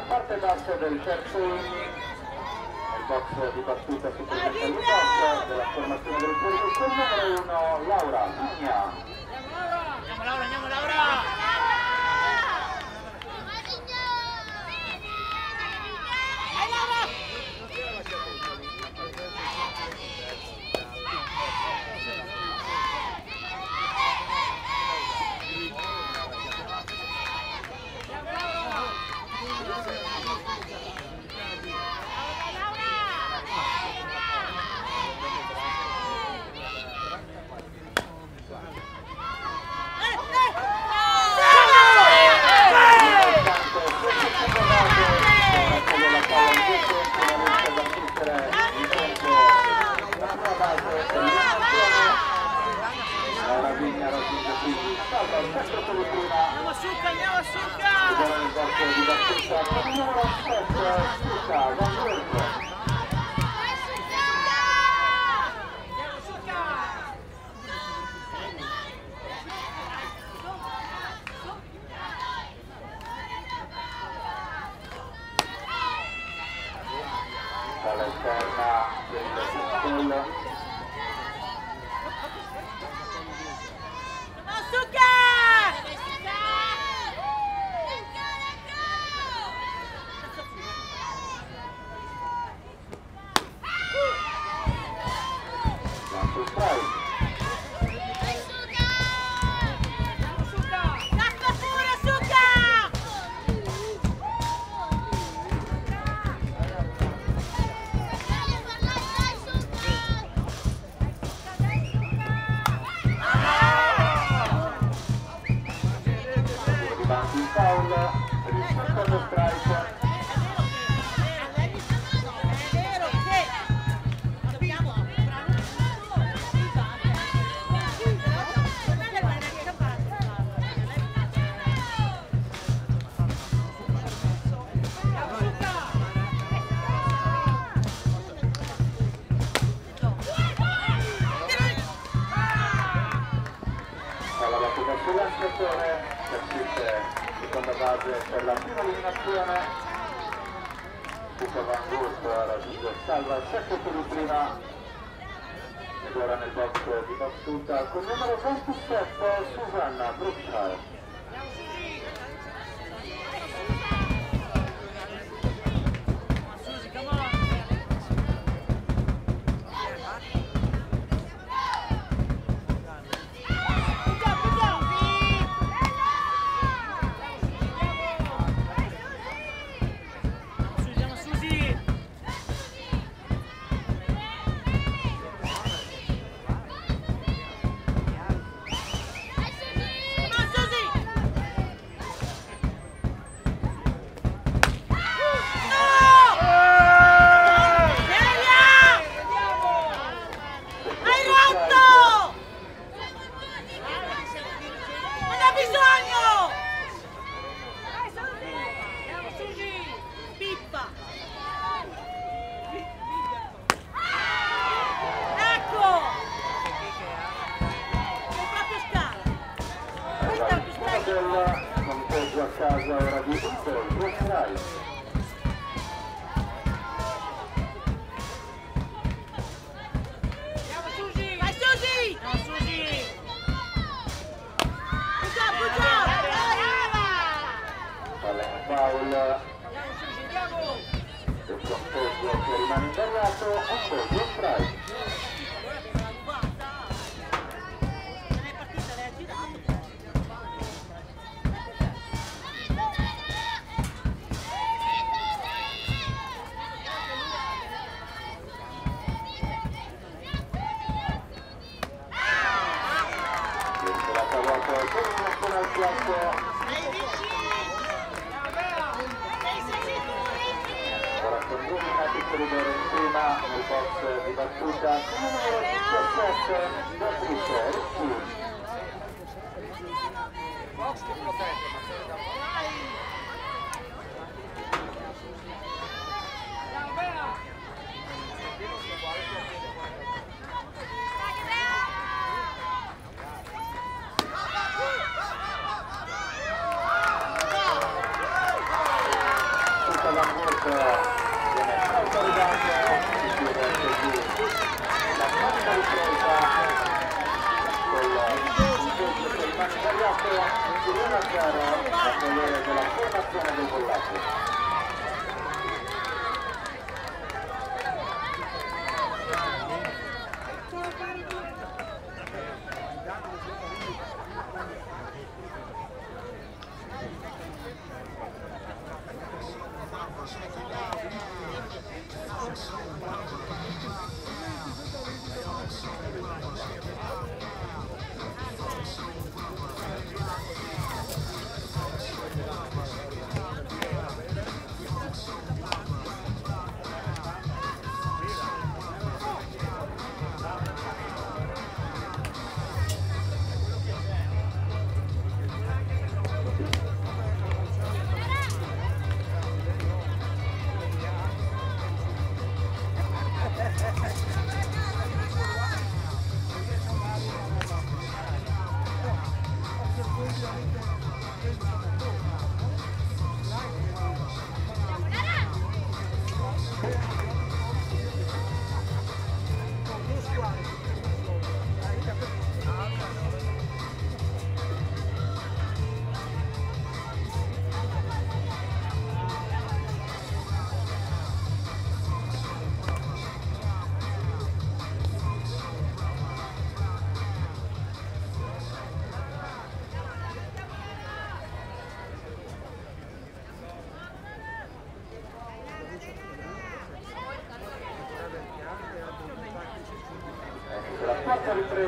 dalla parte bassa del terzo il box di partita si presenta all'indosso della formazione del Porto con numero 1 Laura Vigna. foul per il strike. と、あと、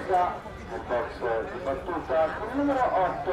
presa nel box di battuta con il numero 8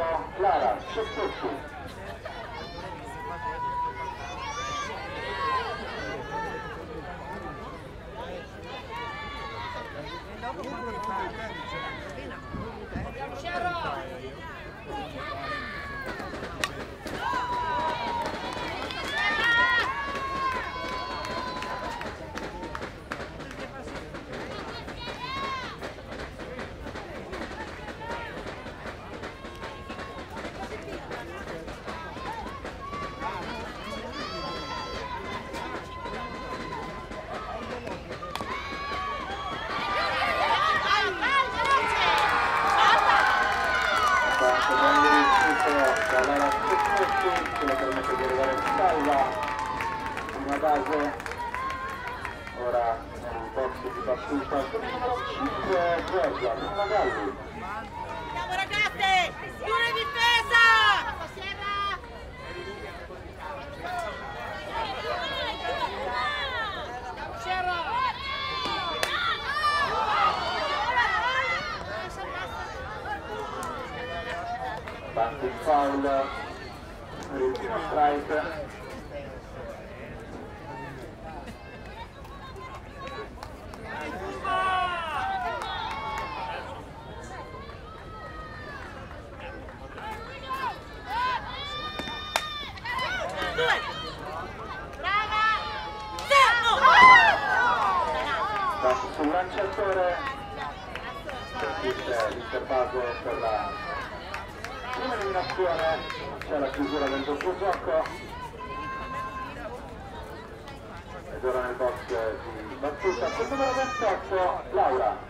Assistente numero 28, Laura.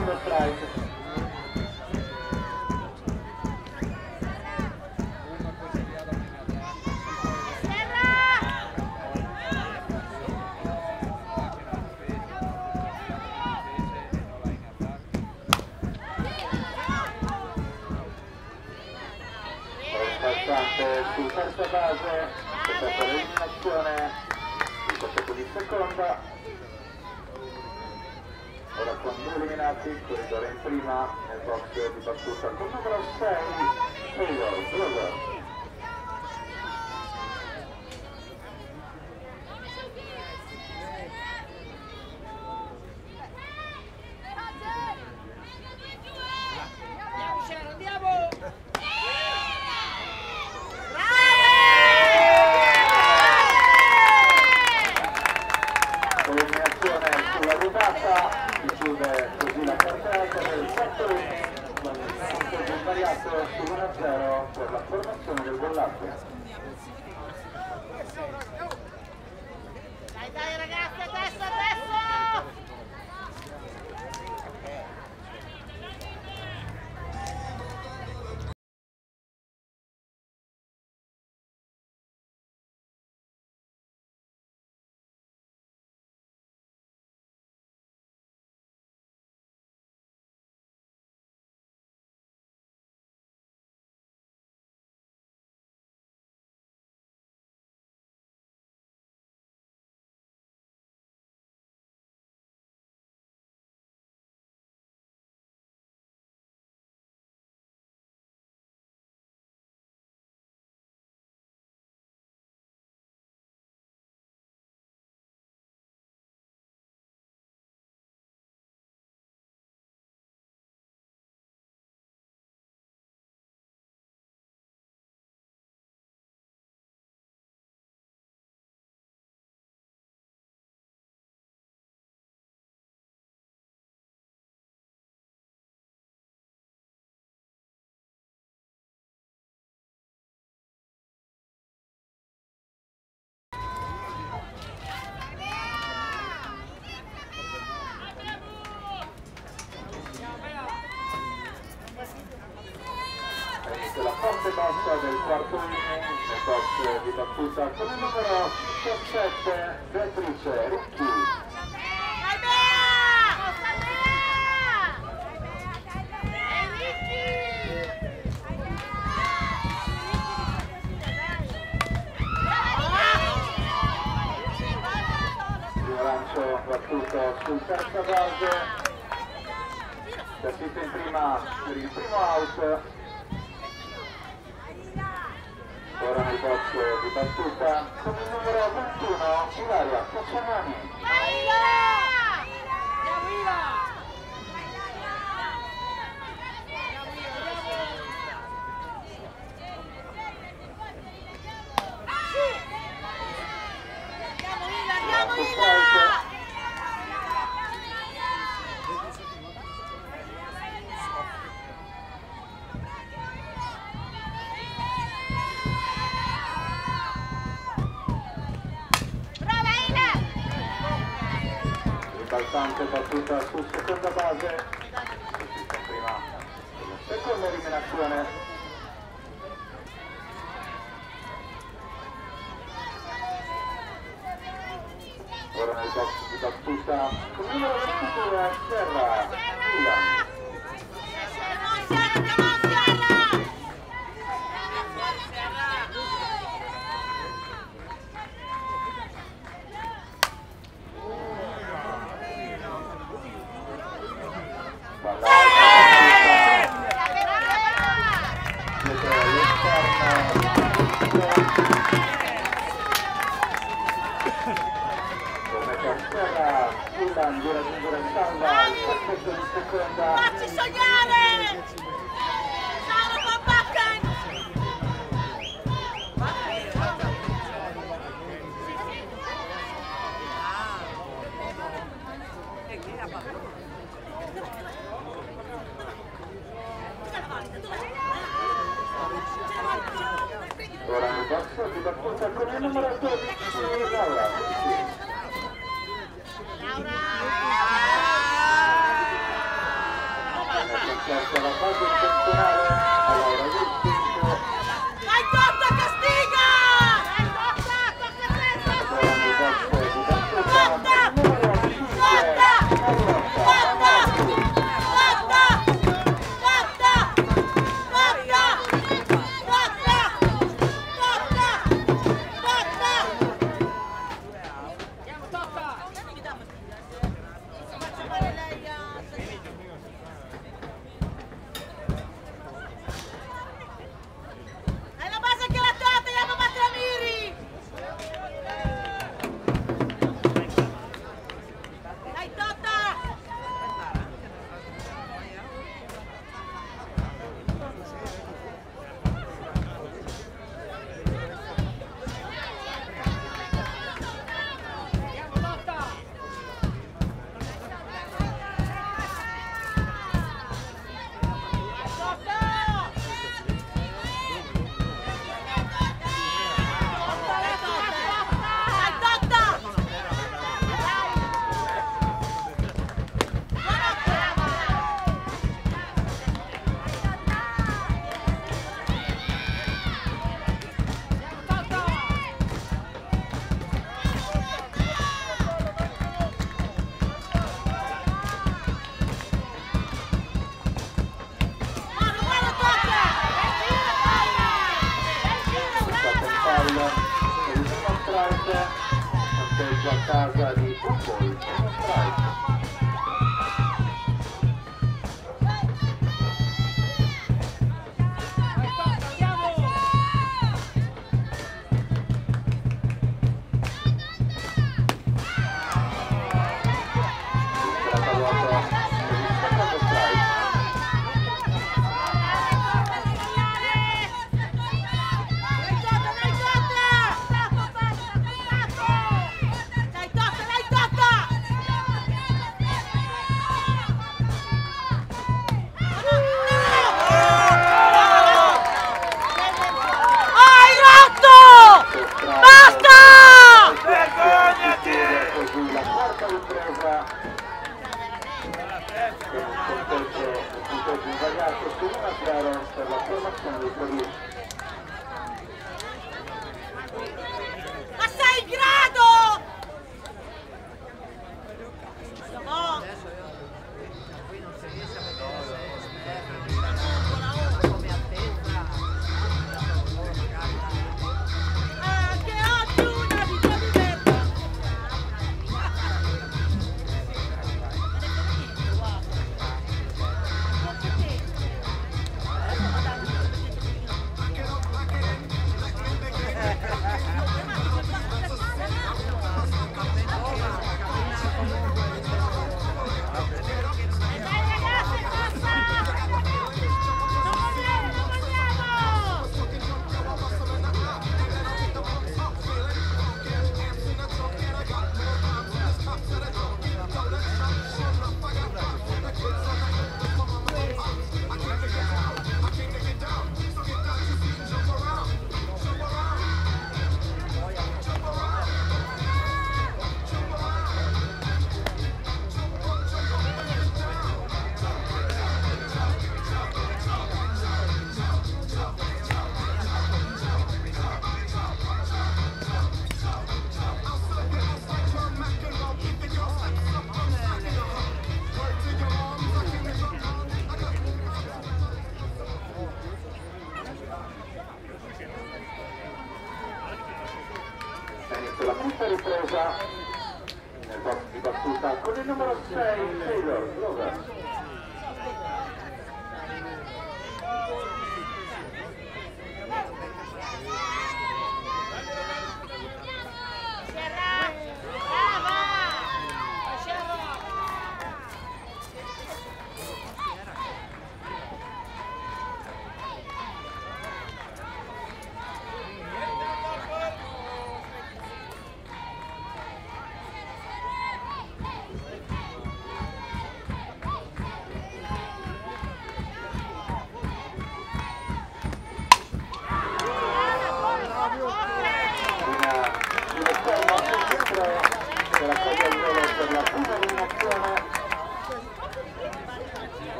Andiamo strike. sul terza base, questa è in azione, 17 di seconda, ora con due eliminati, corridore in prima nel box di battuta con numero 6, Taylor Glover. Facci sognare! Salo van Bakken! Ora il basso di battuta come numero 12 Laura. 啊！da sua casa de propõe.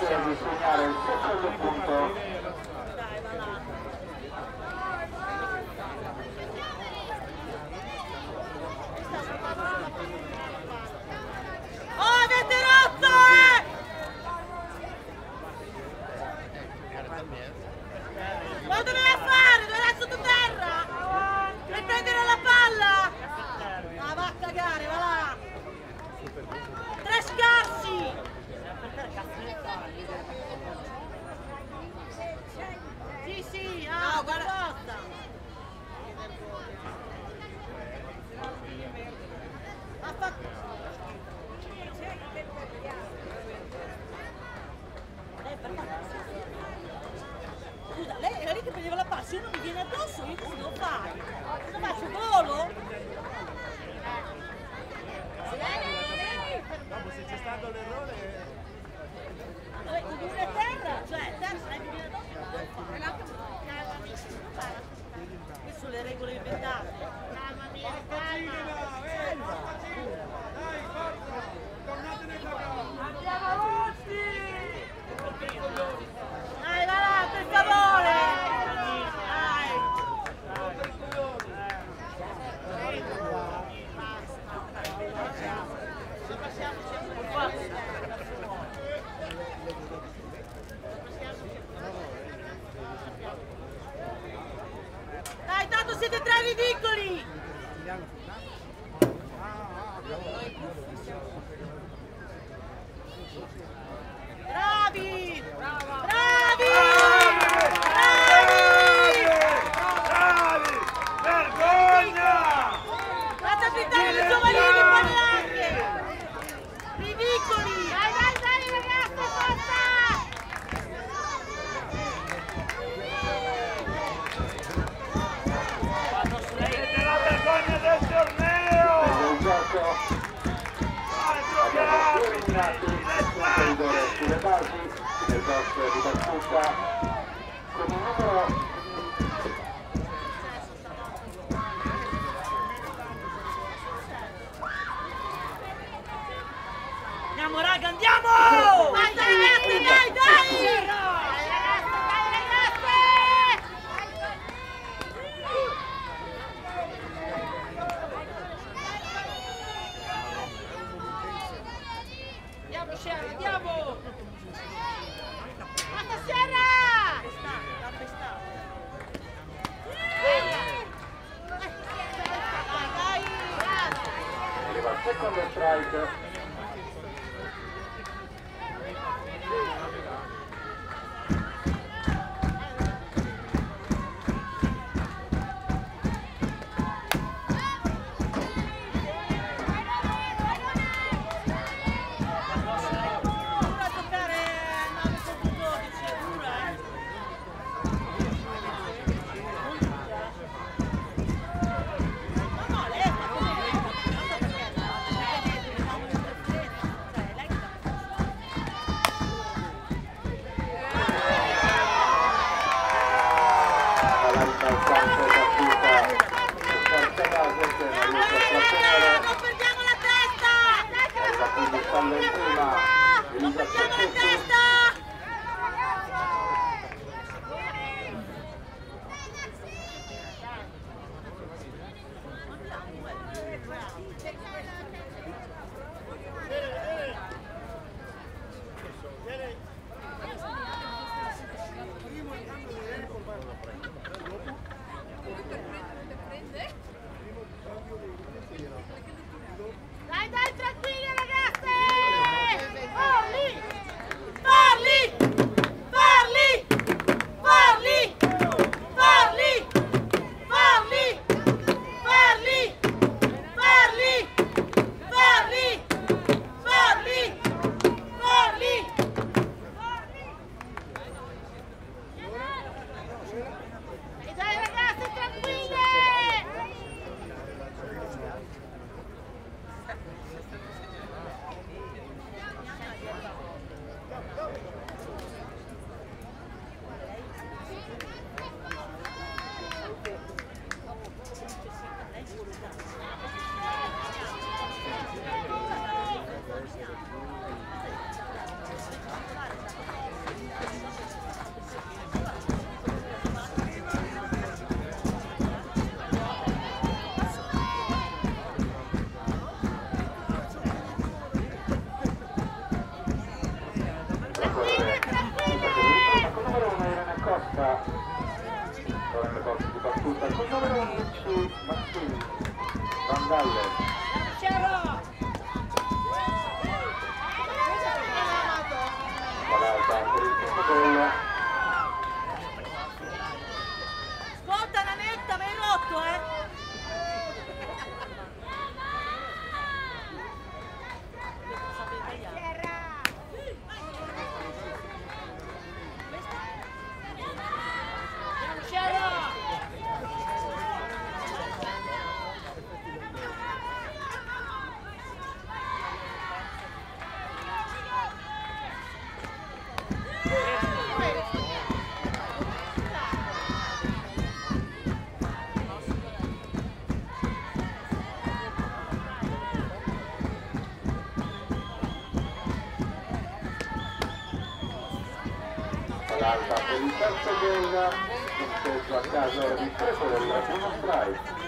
Gracias. all'alba per il terzo gol, in a caso di Trepolella, uno strike.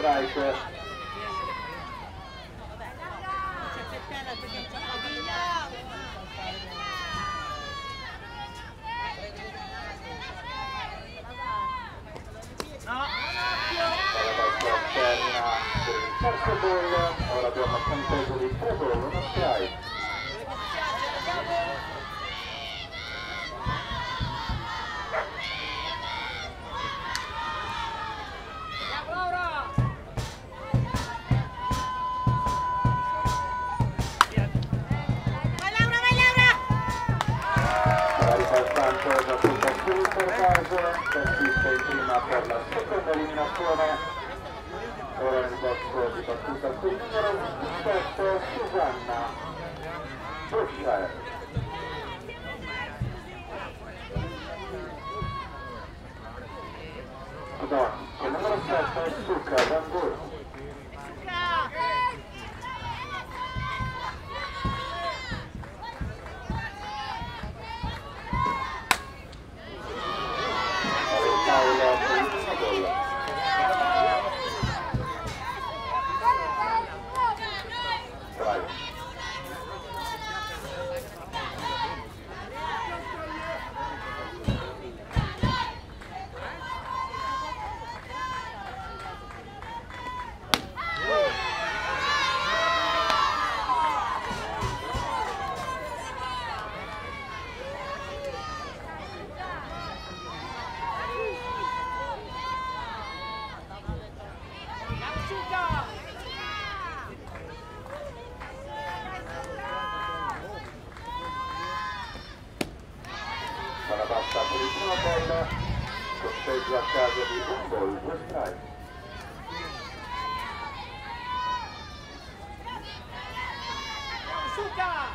Su strike.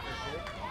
Yeah.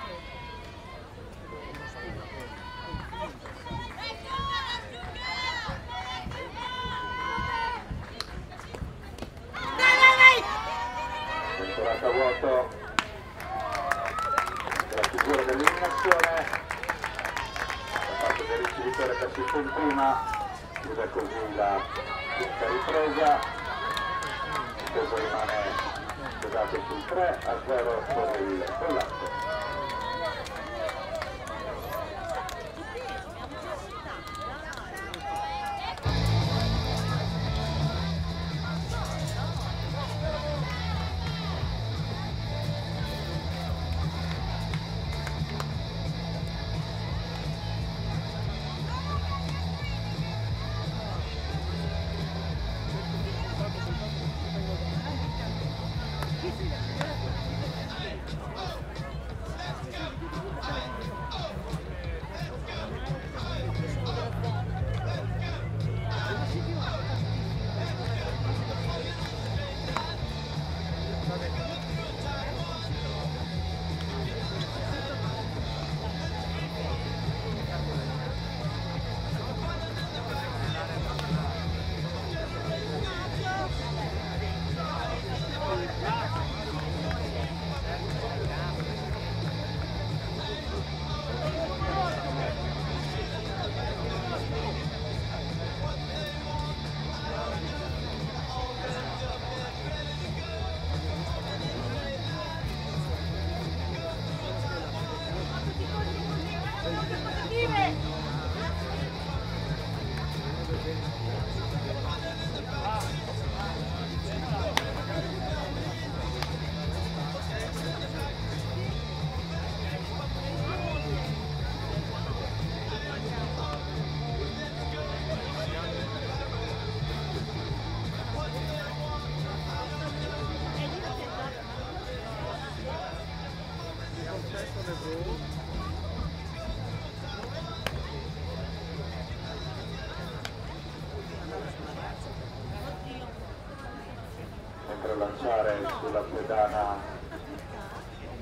Sulla pedana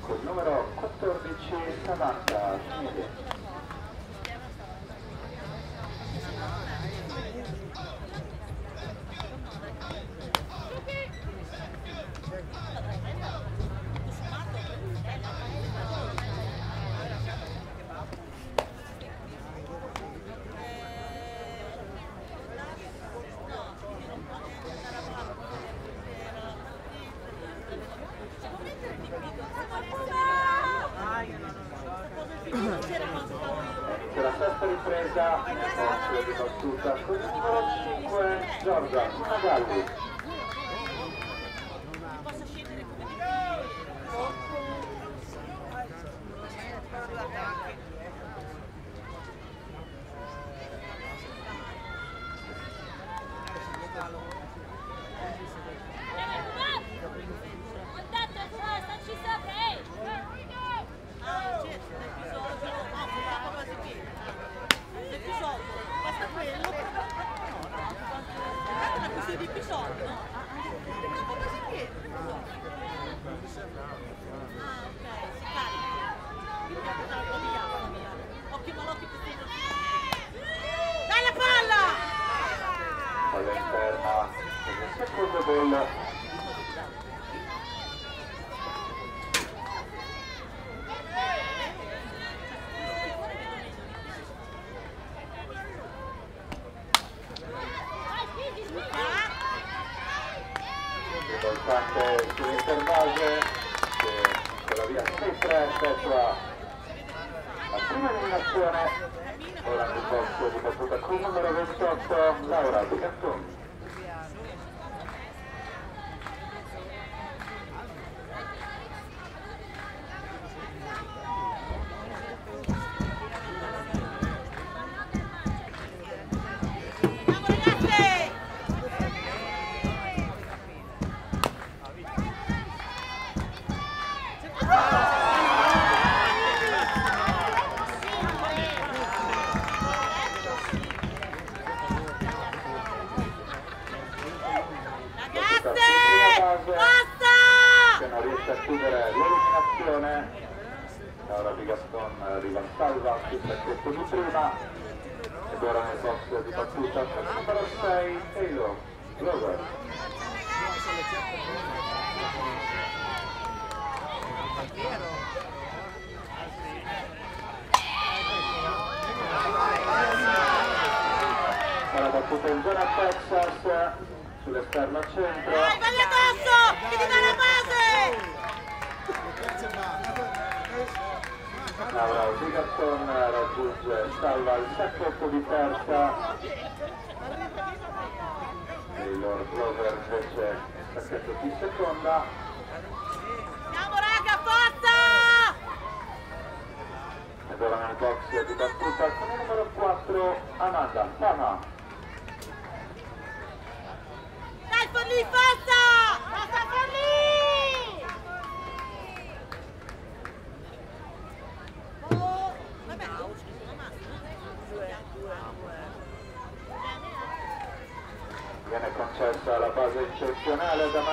col numero 14 Samantha Schmidi. azione ora il box di battuta con numero 28 Laura Di Cantoni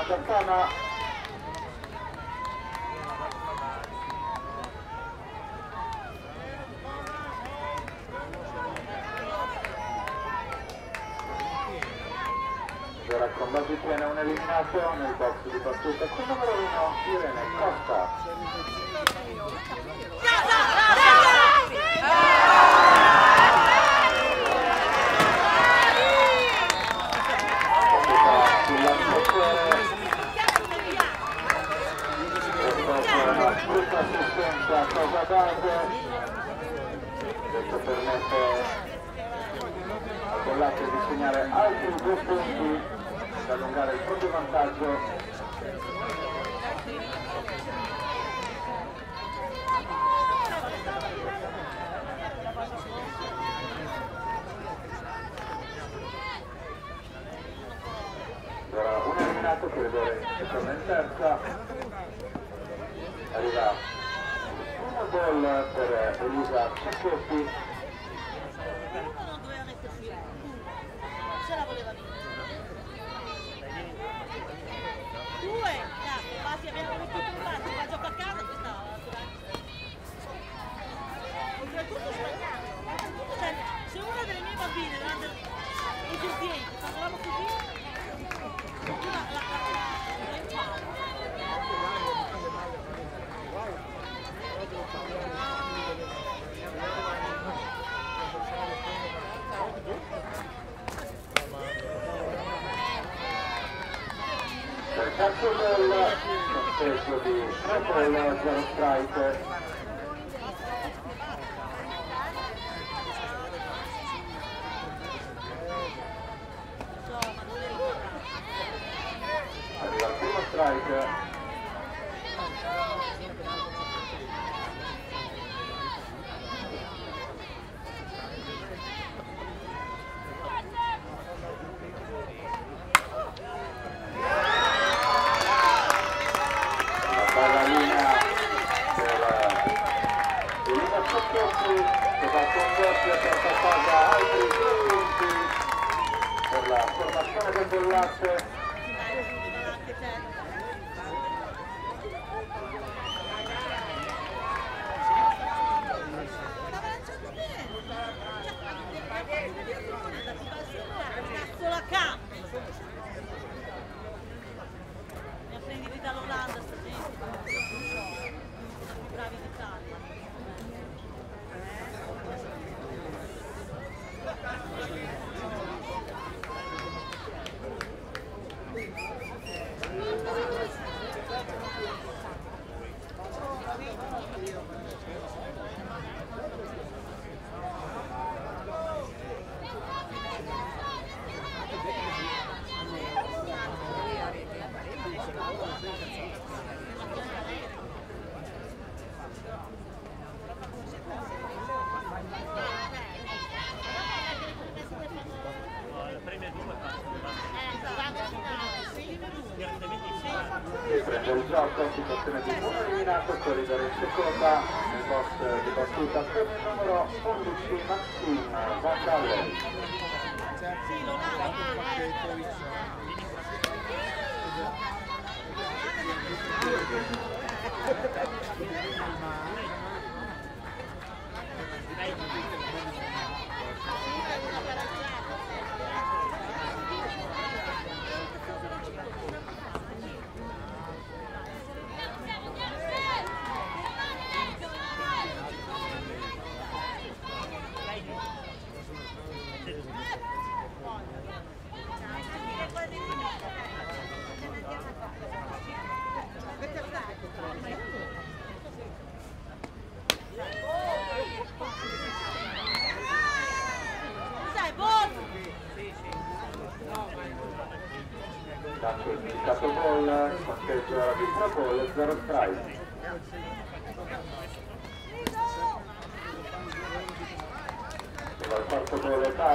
Giancana. Verrà combattuta un eliminato nel box di battuta con il numero 1 Irene Costa. Chirivore che torna in terza. Arriva una gol per Elisa Cicchetti out, sir.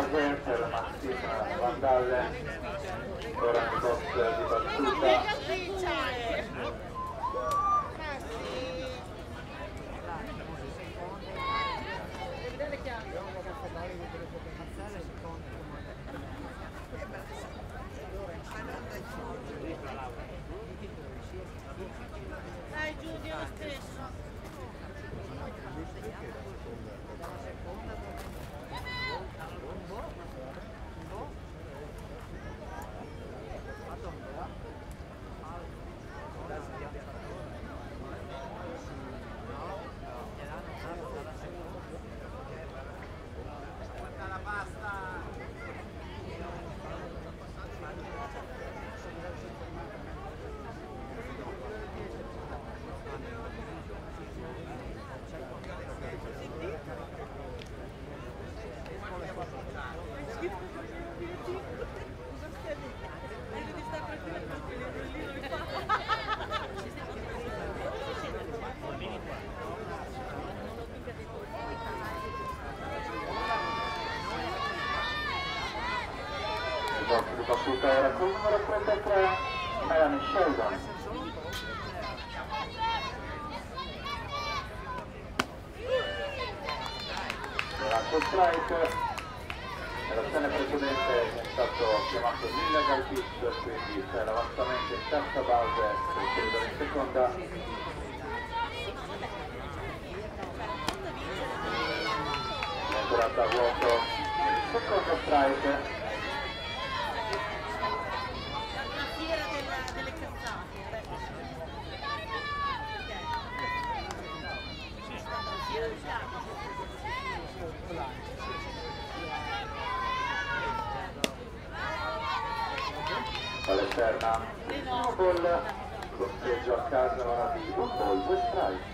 Werther, Martina Vandalle, ora in post di battuta. partita ora con il numero 33 Melanie Sheldon. alterna. Primo gol colpeggio a casa, non ha vinto, poi due strike.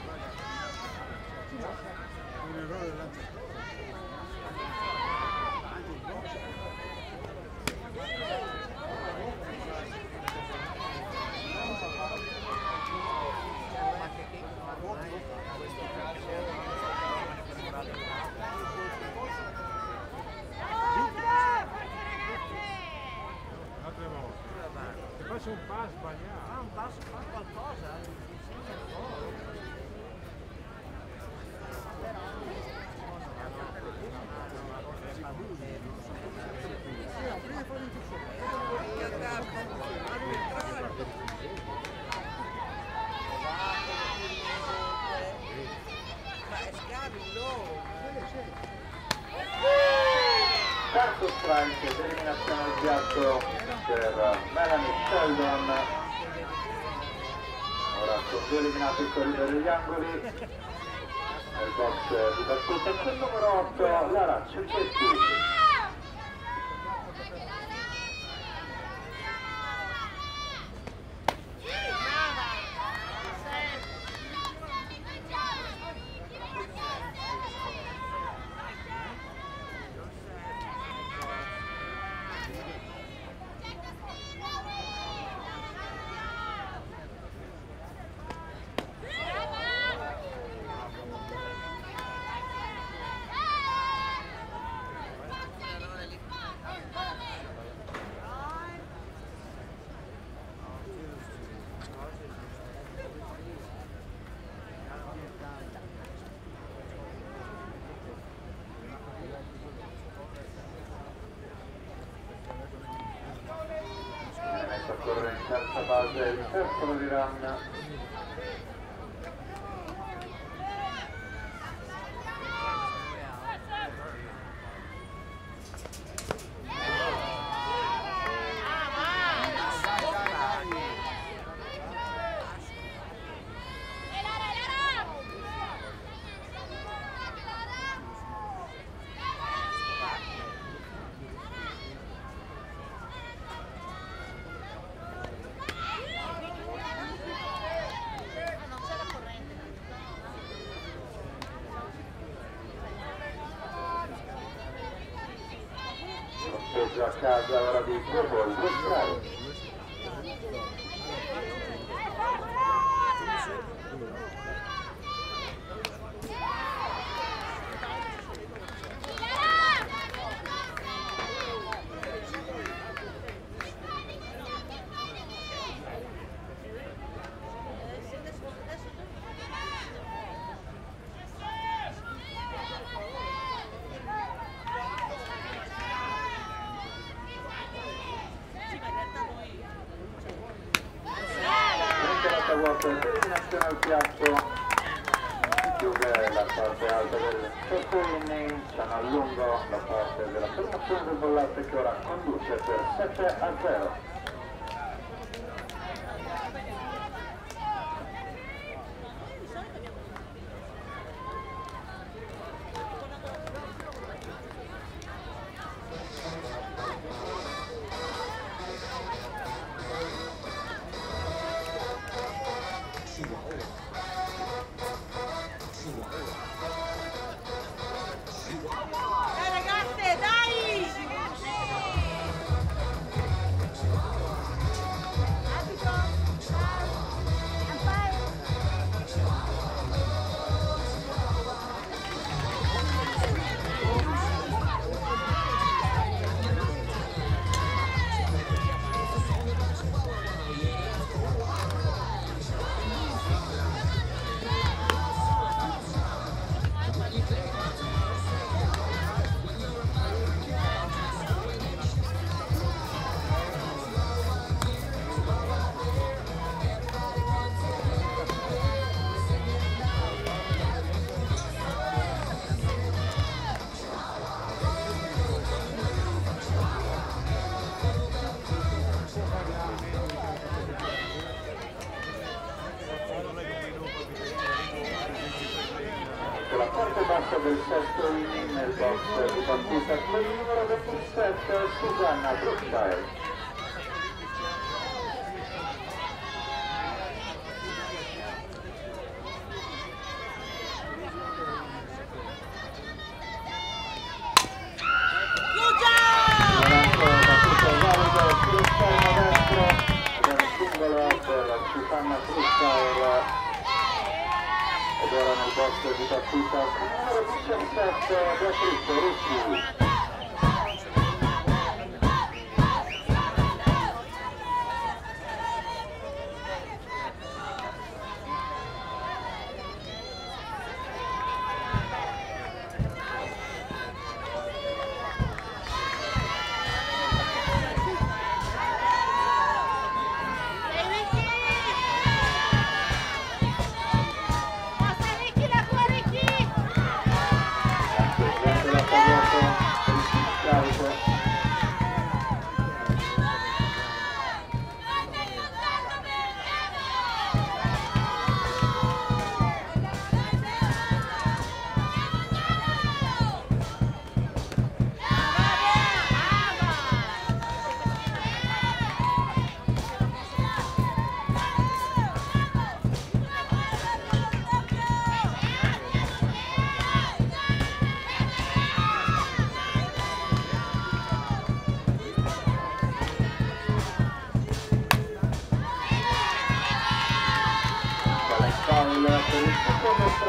Base il terzo di run. Sorteggio a casa ora di due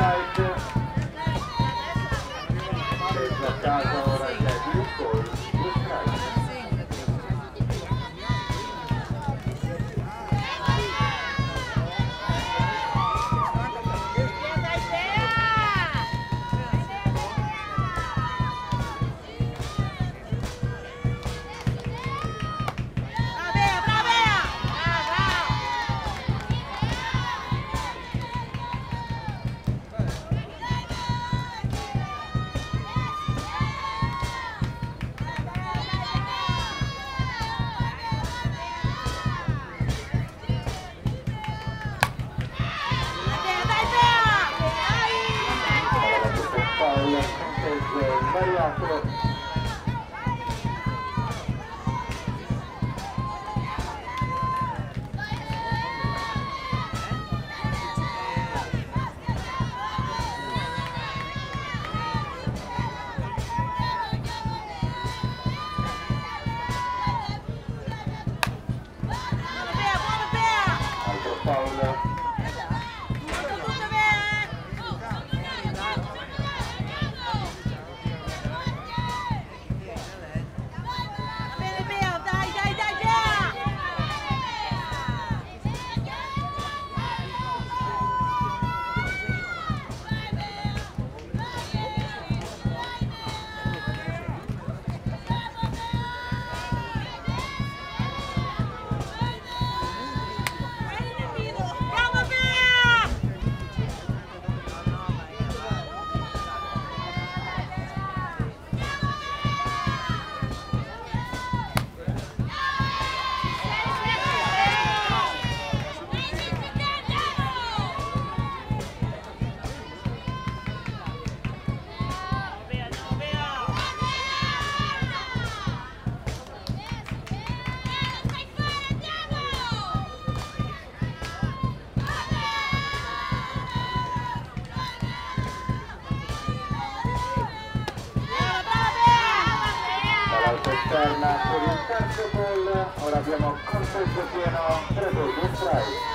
strike è bloccato ora c'è più colpo ora abbiamo contesto pieno, tre gol, due strike.